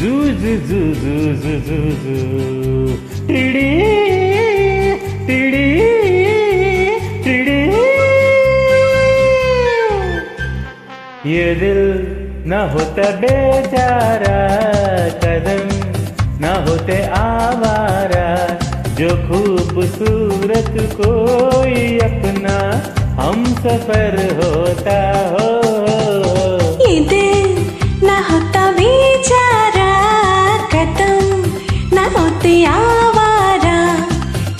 जू जू जू जू टिड़ी टिड़ी टिड़ी ये दिल न होते बेचारा, कदम न होते आवारा, जो खूबसूरत कोई अपना, हम सफ़र होता हो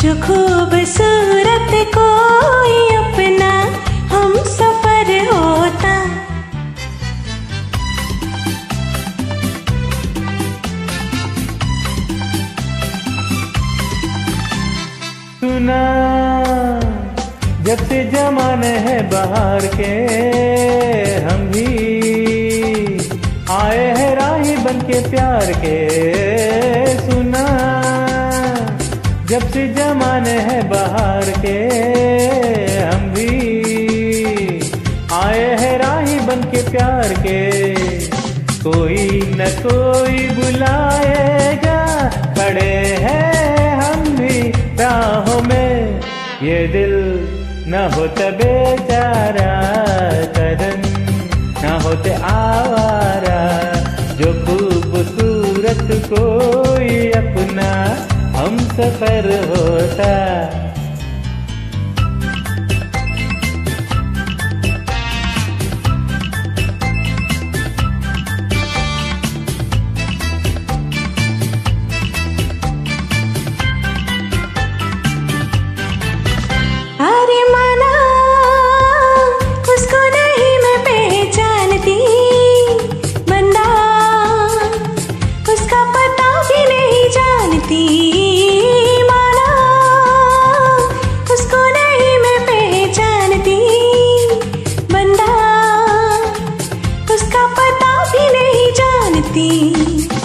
जो खूबसूरत कोई अपना हम सफ़र होता। सुना जब से जमाने हैं बाहर के, हम भी आए हैं राही बन के प्यार के। जब से जमाने हैं बाहर के, हम भी आए हैं राही बन के प्यार के। कोई न कोई बुलाएगा, खड़े हैं हम भी राहों में। ये दिल न होता बेचारा सफ़र होता। 心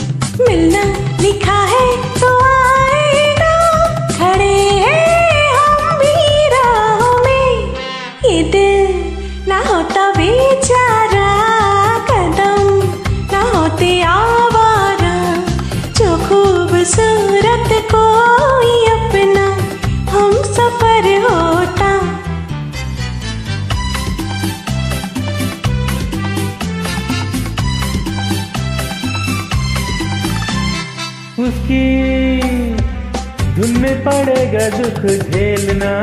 उसकी धुन में पड़ेगा दुख झेलना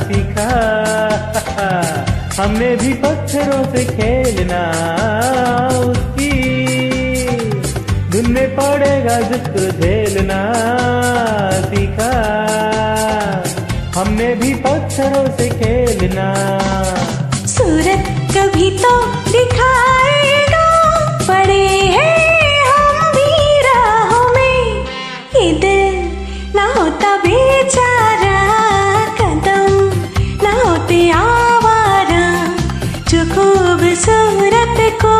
सीखा। हमने भी पत्थरों से खेलना उसकी धुन में पड़ेगा दुख झेलना सीखा। हमने भी पत्थरों से खेलना। सूरत कभी तो दिखाएगा पड़े खूबसूरत